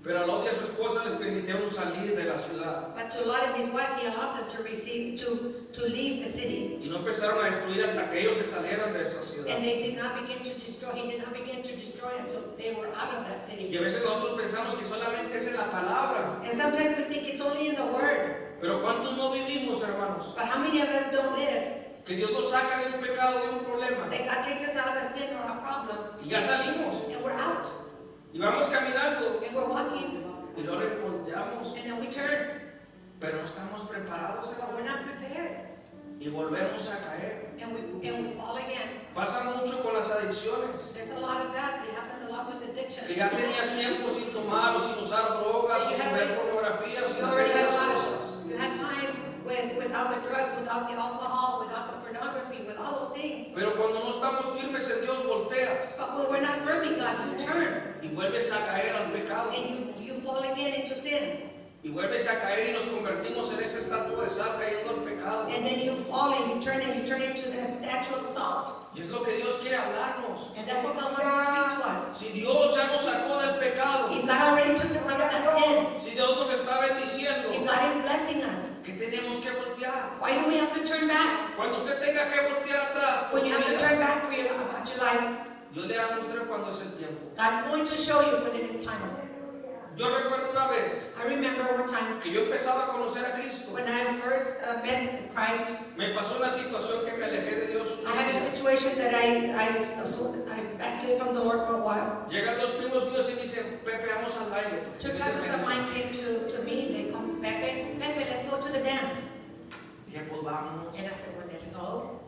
Pero a Lot y a su esposa les permitieron salir de la ciudad But to Lot and his wife, he allowed them to receive, to, to leave the city. y no empezaron a destruir hasta que ellos se salieran de esa ciudad. And they did not begin to destroy, he did not begin to destroy until they were out of that Y city. a veces nosotros pensamos que solamente es en la palabra. And sometimes we think it's only in the word. Pero ¿cuántos no vivimos, hermanos? But how many of us don't live? Que Dios nos saca de un pecado, de un problema. That God takes us out of a sin or a problem Y ya salimos. and we're out Y vamos caminando. and we're walking Y le volteamos. and then we turn, Pero no estamos preparados. but we're not prepared Y volvemos a caer. and we, and we fall again. Pasa mucho con las adicciones. There's a lot of that. It happens a lot with addiction. Que ya tenías tiempo sin tomar o sin usar drogas o sin ver pornografía o sin hacer esas cosas. you had time with, without the drugs, without the alcohol, without the pornography, with all those things. Pero cuando no estamos firmes en Dios, volteas But when we're not firm in God, you turn y vuelves a caer al pecado. and you, you fall again into sin. Y vuelves a caer y nos convertimos en esa estatua de sal cayendo al pecado. And then you fall and you turn and you turn into that statue of salt. Y es lo que Dios quiere hablarnos. And that's what God wants to speak to us. Si Dios ya nos sacó del pecado, If God already took us out of that sin, si Dios nos está bendiciendo, if God is blessing us, ¿qué tenemos que voltear? why do we have to turn back? Cuando usted tenga que voltear atrás, When you have to vida, turn back for your, about your life, Dios le va a mostrar cuándo es el tiempo. God's going to show you when it is time. Yo recuerdo una vez I remember one time que yo empezaba a conocer a Cristo. when I first uh, met Christ, Me pasó una situación que me alejé de Dios. I had a situation that I, I, I backslid from the Lord for a while. Llegan dos primos míos y dicen, Pepe, vamos al baile. Two cousins of mine came to, to me, they come, Pepe, Pepe, let's go to the dance. Dije, pues vamos. And I said, well, let's go.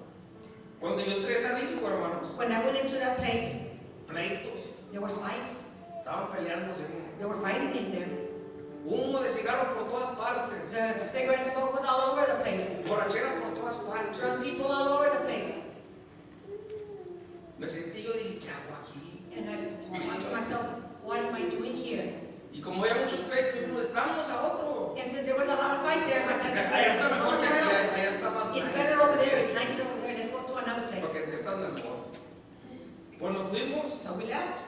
Cuando yo entré a esa disco, hermanos, When I went into that place, pleitos, there was fights. estaban peleándose. They were fighting in there. Humo de cigarro por todas partes. The cigarette smoke was all over the place. Borrachera por todas partes. Drunk people all over the place. Me sentí, yo dije, ¿qué hago aquí? And I thought to myself, what am I doing here? Y como había muchos pleitos, vámonos a otro. And since there was a lot of fights there, my cousin said, Allá está let's go mejor que aquí, somewhere else. allá está más It's nice. better over there, it's nicer over there, let's go to another Porque place. estás mejor. Cuando fuimos So we left.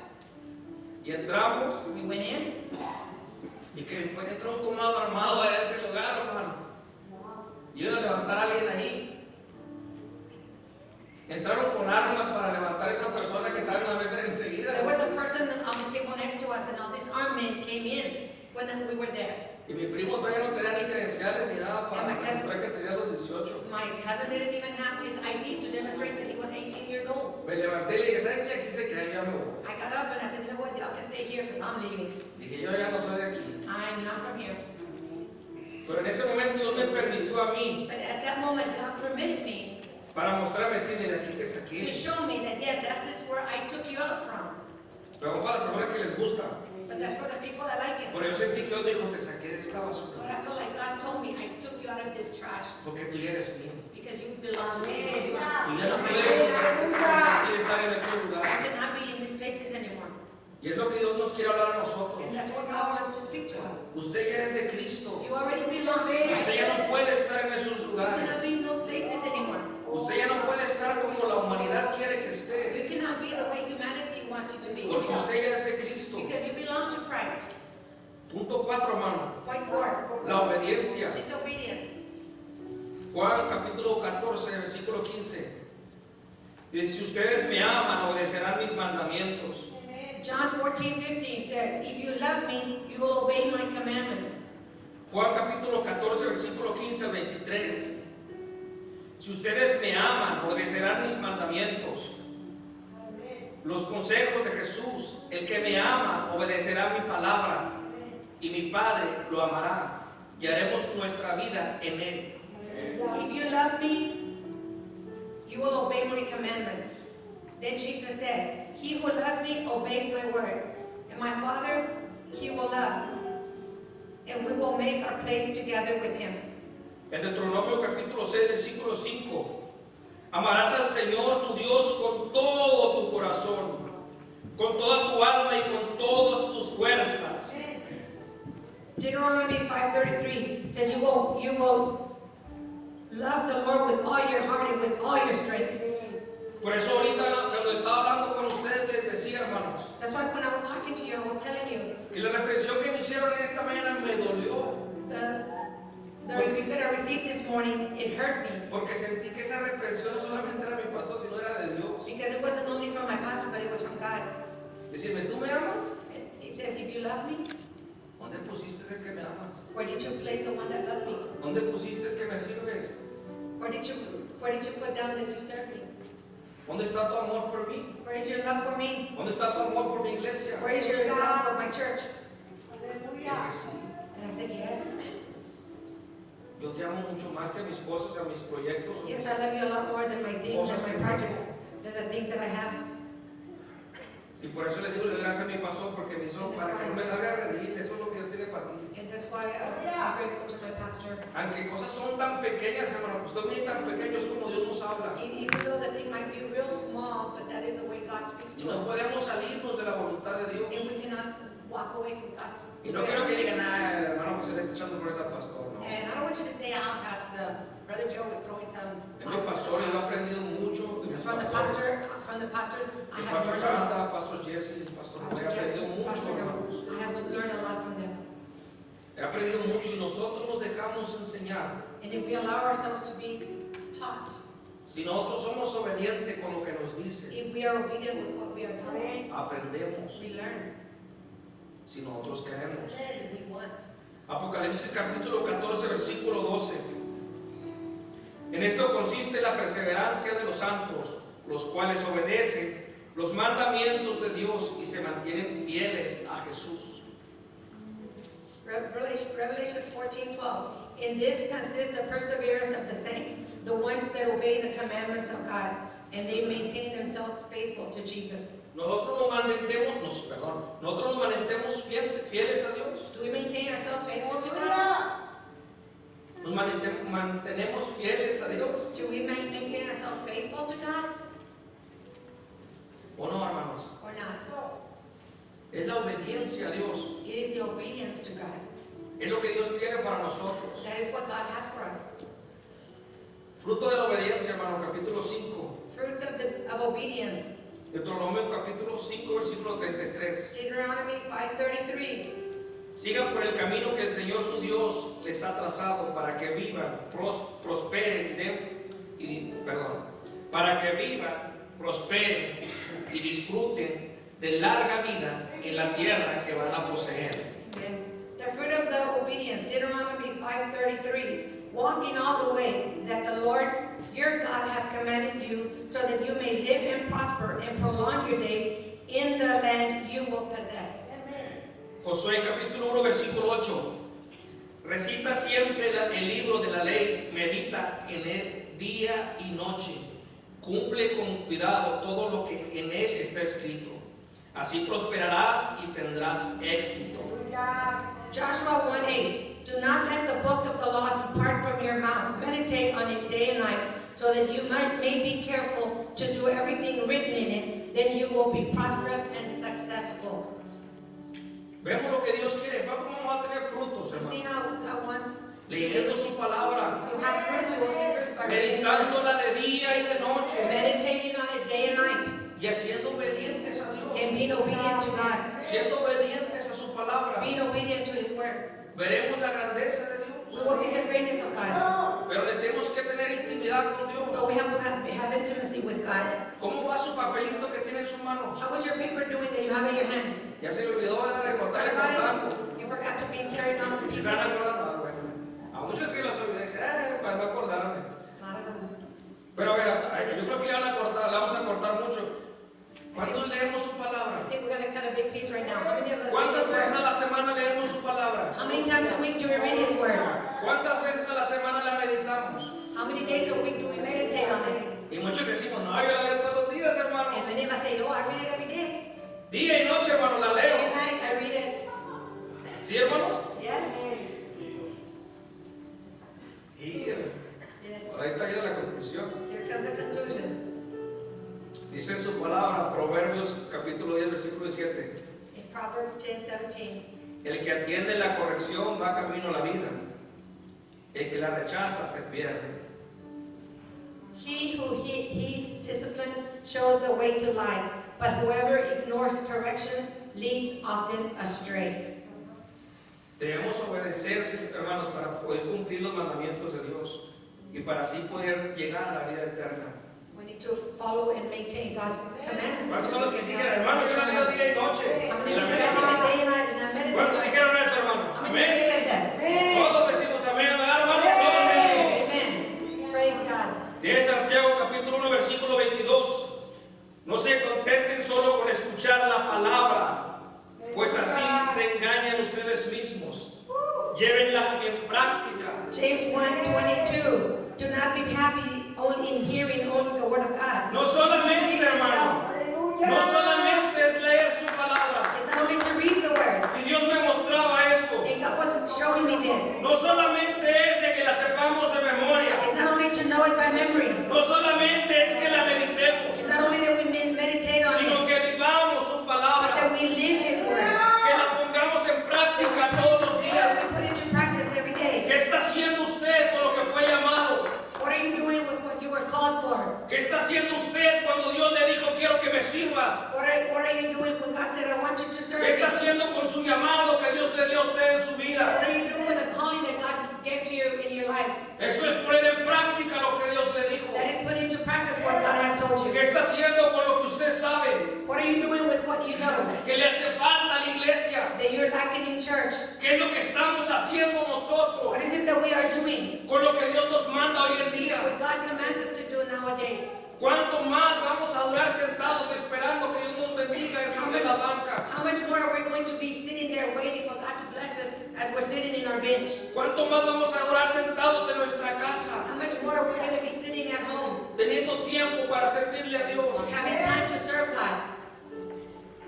Y entramos, We went in, y que fue entró un comado armado a ese lugar, hermano. Y iba a levantar a alguien ahí. Entraron con armas para levantar a esa persona que estaba en la mesa enseguida. there was a person on the table next to us and all these armed men came in when we were there. Y mi primo todavía no tenía ni credenciales ni nada para And my cousin- demostrar que tenía los 18. My cousin didn't even have his ID to demonstrate that he was 18 years old. Me levanté y le dije, ¿saben qué? Aquí se queda, yo me voy. I got up and I said, you know what, y'all can stay here because I'm leaving. Dije, yo ya no soy de aquí. I'm not from here. Pero en ese momento Dios me permitió a mí But at that moment, God permitted me para mostrarme, sí, mira, aquí te to saqué. show me that yes, that's this where I took you out from. Pero para las personas que les gusta. But that's for the people that like it. Pero yo sentí que Dios me dijo, te saqué de esta But basura. I feel like God told me I took you out of this trash Porque tú eres mío. Because you belong to me. You Tú are ya no my puedes consentir estar en estos I lugares. cannot be in these places anymore. Y es lo que Dios nos quiere hablar a nosotros. And that's what God wants to speak to us. Usted ya es de Cristo. You already belong to Christ. Usted ya no puede estar en esos You cannot lugares. be in those places anymore. Usted ya no puede estar como la humanidad quiere que esté, You cannot be the way humanity wants you to be. porque usted ya es de Cristo. Because you belong to Christ. Punto 4, hermano. Point four, La obediencia. disobedience. Juan capítulo 14, versículo 15. Dice, si ustedes me aman, obedecerán mis mandamientos. John 14, 15 says, If you love me, you will obey my commandments. Juan capítulo 14, versículo 15 al 23. Si ustedes me aman, obedecerán mis mandamientos. Los consejos de Jesús, el que me ama, obedecerá mi palabra. Y mi Padre lo amará. Y haremos nuestra vida en él. If you love me, you will obey my commandments. Then Jesus said, He who loves me obeys my word. And my Father, he will love. And we will make our place together with him. En Deuteronomio capítulo 6, versículo 5. Amarás al Señor tu Dios con todo tu corazón, con toda tu alma y con todas tus fuerzas. Deuteronomy 5.33 says you will, you will love the Lord with all your heart and with all your strength. Por eso ahorita cuando estaba hablando con ustedes les decía, hermanos, That's why when I was talking to you, I was telling you, que la represión que me hicieron esta mañana me dolió, the, the rebuke that I received this morning, it hurt me. porque sentí que esa represión no solamente era mi pastor, sino era de Dios. Because it wasn't only from my pastor, but it was from God. Decirme, ¿tú me amas? It it says, if you love me, ¿Dónde pusiste el que me amas? where did you place the one that loved me? ¿Dónde pusiste el que me sirves? Where did you, where did you put down that you served me? ¿Dónde está tu amor por mí? Where is your love for me? ¿Dónde está tu amor por mi iglesia? Where is your love for my church? Sí. And I said, yes. Yo te amo mucho más que mis cosas, a mis proyectos. Yes, I love you a lot more than my things Cosas and my projects, than the things that I have. Y por eso le digo, le doy gracias a mi pastor, porque me hizo para que no me salga a reír. Eso es lo que Dios tiene para ti. Pastor. Aunque cosas son tan pequeñas, hermano, usted ve tan pequeño es como Dios nos habla. E- Y no podemos salirnos de la voluntad de Dios. And we cannot walk away from God's Y no quiero que digan, ah, el hermano José le está echando flores al pastor. No. And I don't want you to say, ah, Pastor, mi pastor y yo he aprendido mucho de mis pastores. Pastor, from the pastors, I have pastor learned a lot. Pastor Jesse, pastor Pastor Jesse, aprendido mucho, Pastor hermanos. Joe, I have learned a lot from them. He aprendido mucho y nosotros nos dejamos enseñar. And if we allow ourselves to be taught, Si nosotros somos obedientes con lo que nos dice, if we are obedient with what we are taught, aprendemos. we learn. Si nosotros queremos. If we want. Apocalipsis capítulo 14, versículo 12. En esto consiste la perseverancia de los santos, los cuales obedecen los mandamientos de Dios y se mantienen fieles a Jesús. Revelation, Revelations 14, 12. In this consists the perseverance of the saints, the ones that obey the commandments of God, and they maintain themselves faithful to Jesus. Nosotros nos mantenemos, nos, perdón, nosotros nos mantenemos fiel- fieles a Dios. Do we maintain ourselves faithful to God? Nos manten- mantenemos fieles a Dios. Do we ma- maintain ourselves faithful to God ¿O no, hermanos? or not? Es la obediencia a Dios. It is the obedience to God. Es lo que Dios tiene para nosotros. That is what God has for us. Fruto de la obediencia, hermano, capítulo 5. Fruits of, the, of obedience. Deuteronomio capítulo 5, versículo 33. Deuteronomy 5.33. Sigan por el camino que el Señor su Dios les ha trazado para que vivan, pros- prosperen y perdón, para que vivan, prosperen y disfruten de larga vida en la tierra que van a poseer. Amen. The fruit of the obedience, Deuteronomy 5.33. Walking all the way that the Lord your God has commanded you, so that you may live and prosper and prolong your days in the land you will possess. Josué capítulo 1, versículo 8. Recita siempre la- el libro de la ley, medita en él día y noche. Cumple con cuidado todo lo que en él está escrito. Así prosperarás y tendrás éxito. Joshua 1.8 Do not let the book of the law depart from your mouth. Meditate on it day and night, so that you might may be careful to do everything written in it. Then you will be prosperous and successful. Vemos lo que Dios quiere. Vamos vamos a tener frutos, You see how God wants Leyendo su palabra, you have fruit, you will see fruit by by reading His word, meditándola de día y de noche meditating on it day and night, y haciendo obedientes a Dios, and being obedient to God, siendo obedientes a su palabra, being obedient to His word. veremos la grandeza de We Dios. will see the greatness of God, Pero le tenemos que tener intimidad con but Dios. we have to have, have intimacy with God. ¿Cómo va su papelito que tiene en su mano? How was your paper doing that you have in your hand? Ya se le olvidó de cortar. about it? You forgot to be tearing down the pieces. se van acordando, ah. A muchos que los olvidé, dicen, eh, para no acordarme. Pero a ver, ay, yo creo que le van a cortar, le vamos a cortar mucho. ¿Cuántos leemos su I palabra? think we're gonna cut a big piece right now. How many of us read ¿Cuántas veces a la semana leemos su palabra? How many times a week do we read His word? ¿Cuántas veces a la semana la meditamos? How many days a week do we meditate on it? Y muchos decimos, no, yo la leo todos los días, hermano. And many of us say, oh, I read it every day. Día y noche, hermano, la Day and leo. night, I read it. ¿Sí, hermanos? Yes? Y Yes. está ya la conclusión. Here comes the conclusion. Dice en su palabra, Proverbios capítulo 10, versículo 7. In Proverbs 10, 17. El que atiende la corrección va camino a la vida. El que la rechaza se pierde. He who he- heeds discipline shows the way to life, but whoever ignores correction leads often astray. Debemos obedecerse, hermanos, para poder cumplir los mandamientos de Dios y para así poder llegar a la vida eterna. To follow and maintain God's commandments. ¿Cuántos son los que siguen, hermano? Yo leo día y noche. ¿Cuántos dijeron eso, hermano? Amén. Todos decimos amén, ¿verdad, hermano? Todos decimos. Amen. Praise God. Dice Santiago capítulo 1 versículo 22. No se contenten solo con escuchar la palabra, pues así se engañan ustedes mismos. Llévenla en práctica. James 1:22. Do not be happy only in hearing only the word of God. No solamente, hermano, no solamente es leer su palabra. It's not only to read the word. Y Dios me mostraba esto. And God was showing me this. No solamente es de que la sepamos de memoria. It's not only to know it by memory. No solamente es que la meditemos, ¿Qué está haciendo usted cuando Dios le dijo quiero que me sirvas? What are, what are you doing when God said, I want you to serve ¿Qué está haciendo con su llamado que Dios le dio a usted en su vida? What are you doing with the calling that God gave to you in your life? Eso es poner en práctica lo que Dios le dijo. That is put into practice what God has told ¿Qué you. está haciendo con lo que usted sabe? What are you doing with what you know? ¿Qué le hace falta a la iglesia? That you're lacking in church. ¿Qué es lo que estamos haciendo nosotros What is it that we are doing? con lo que Dios nos manda hoy en día? What God commands us to do nowadays. ¿Cuánto más vamos a durar sentados esperando que Dios nos bendiga de la banca? How much more are we going to be sitting there waiting for God to bless us as we're sitting in our bench? ¿Cuánto más vamos a durar sentados en nuestra casa How much more are we going to be sitting at home, teniendo tiempo para servirle a Dios? having time to serve God?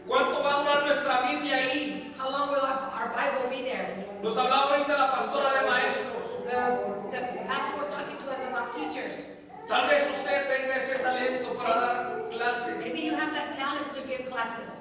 ¿Cuánto va a durar nuestra Biblia ahí? How long will our, our Bible be there? Nos hablaba ahorita la pastora de maestros. The, the pastor was talking to us about teachers. Tal vez usted tenga ese talento para dar clase. Maybe you have that talent to give classes.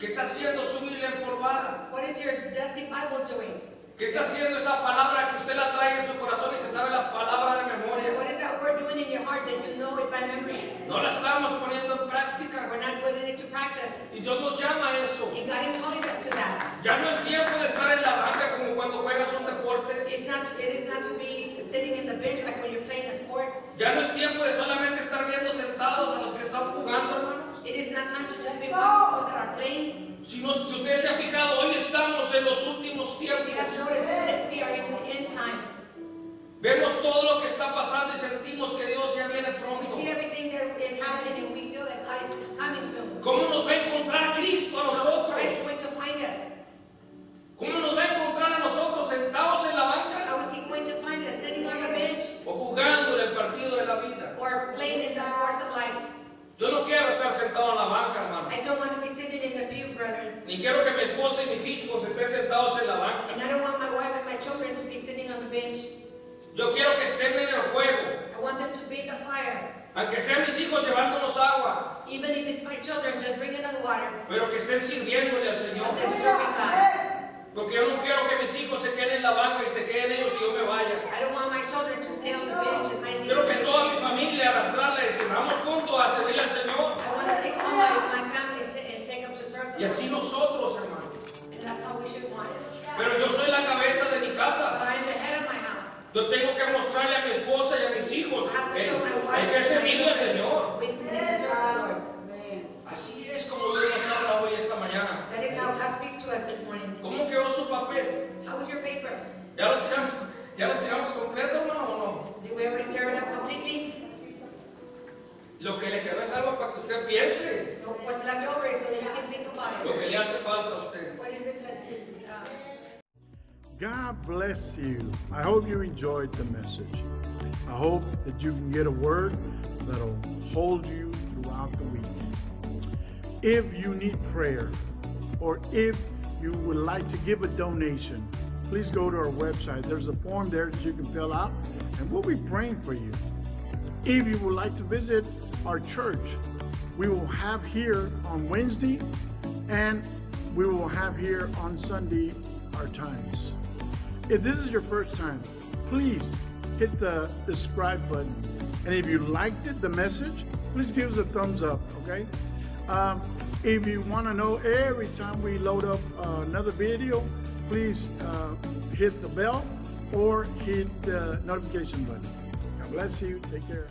¿Qué está haciendo su Biblia empolvada? What is your dusty Bible doing? ¿Qué está haciendo esa palabra que usted la trae en su corazón y se sabe la palabra de memoria? What is that word doing in your heart that you know it by memory? No la estamos poniendo en práctica. We're not putting it to practice. Y Dios nos llama a eso. And God is calling us to that. Ya no es tiempo de estar en la banca como cuando juegas un deporte. It's not. It is not to be sitting in the bench like when you're playing a sport. Ya no es tiempo de solamente estar viendo sentados a los que están jugando, hermanos. It is not time to just be watching those that are playing. Si, no- si usted se ha fijado, hoy estamos en los últimos We have tiempos. noticed that we are in the end times. Vemos todo lo que está pasando y sentimos que Dios ya viene We pronto. see everything that is happening and we feel that God is coming soon. ¿Cómo nos va a encontrar Cristo a How is nosotros? Christ going to find us? ¿Cómo nos va a encontrar a nosotros sentados en la banca How is He going to find us sitting on the bench o jugando en el partido de la vida? or playing in the sports of life? Yo no quiero estar sentado en la banca, hermano. I don't want to be sitting in the pew, brethren. Ni quiero que mi esposa y mis hijos estén sentados en la banca. And I don't want my wife and my children to be sitting on the bench. Yo quiero que estén en el juego. I want them to be in the fire. Aunque sean mis hijos llevándonos agua, Even if it's my children, just bringing us water. pero que estén sirviéndole al Señor. But them serving God. Porque yo no quiero que mis hijos se queden en la banca y se queden ellos y yo me vaya. I don't Lo que le quedó es algo para que usted piense. So what's left over so that you can think about Lo que le hace falta a usted. What is it that is, uh, God bless you. I hope you enjoyed the message. I hope that you can get a word that'll hold you throughout the week. If you need prayer or if you would like to give a donation, please go to our website. There's a form there that you can fill out and we'll be praying for you. If you would like to visit our church, we will have here on Wednesday and we will have here on Sunday our times. If this is your first time, please hit the subscribe button. And if you liked it, the message, please give us a thumbs up, okay? Um, if you want to know every time we load up uh, another video, please uh, hit the bell or hit the notification button. God bless you. Take care.